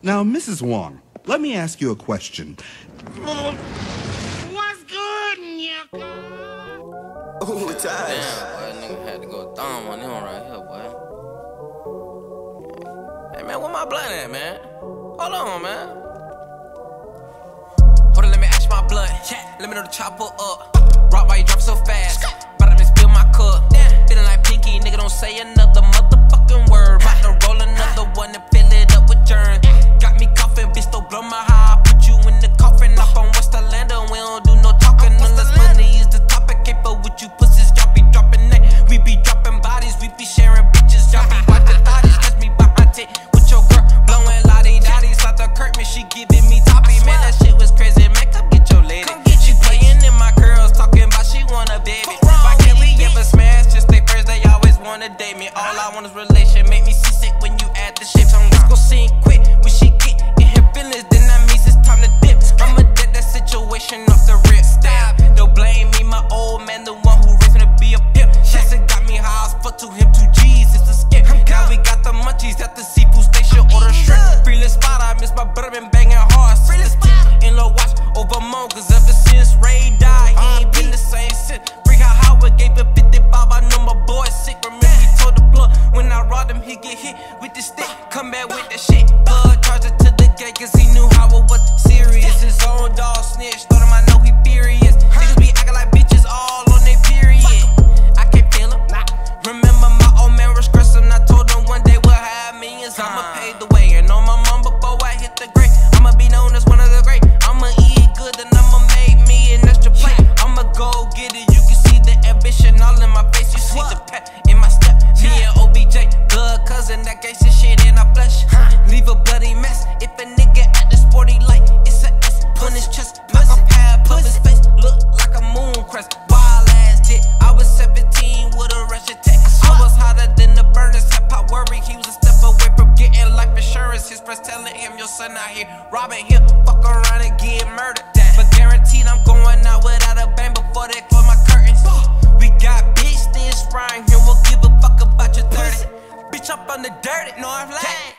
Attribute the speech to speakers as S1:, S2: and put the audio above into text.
S1: Now, Mrs. Wong, let me ask you a question.
S2: What's good, Nyaka?
S3: Ooh, Taj.
S4: Damn, boy, nigga had to go thumb on him right here, boy. Hey, man, where my blunt at, man? Hold on, man. Hold on, let me ash my blunt. Yeah. Let me know the chopper up. Rock why you drop so fast. validate me. All I want is relation. Make me seasick when you add the shit. So I'm go gon' sing quick when she get in her feelings. Then that means it's time to dip. I'ma dead that situation off the rip. Stop. Don't blame me, my old man, the one who raised me to be a pimp. Shit got me high as fuck to him, two G's. It's a skip. Now we got the munchies at the seafood station. Order shrimp. Feeling spot, I miss my bourbon. with the stick. Come back with ballin' out here, robbing Hill, fuck around and get murdered. But guaranteed I'm going out without a bang before they close my curtains. We got bitch this frying here, won't give a fuck about your dirty. Bitch up on the dirt, no I'm.